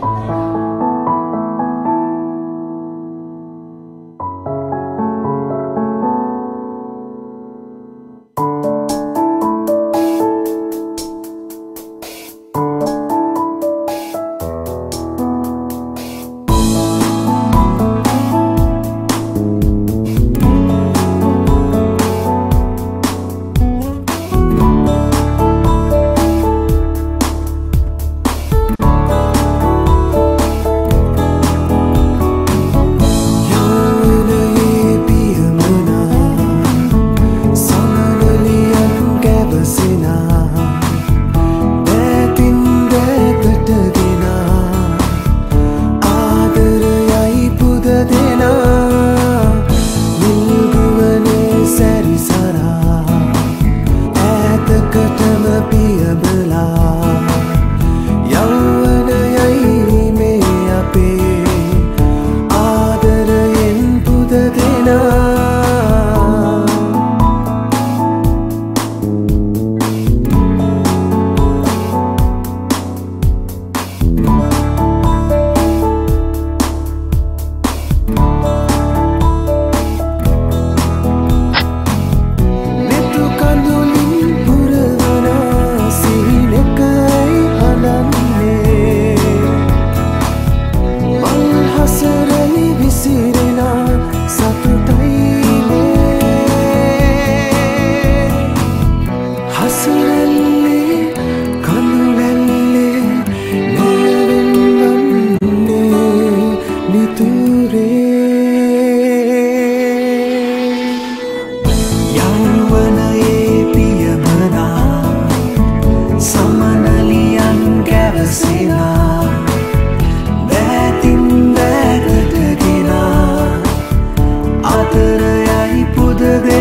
Bye. අතර යයි පුද දෙ